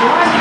Why?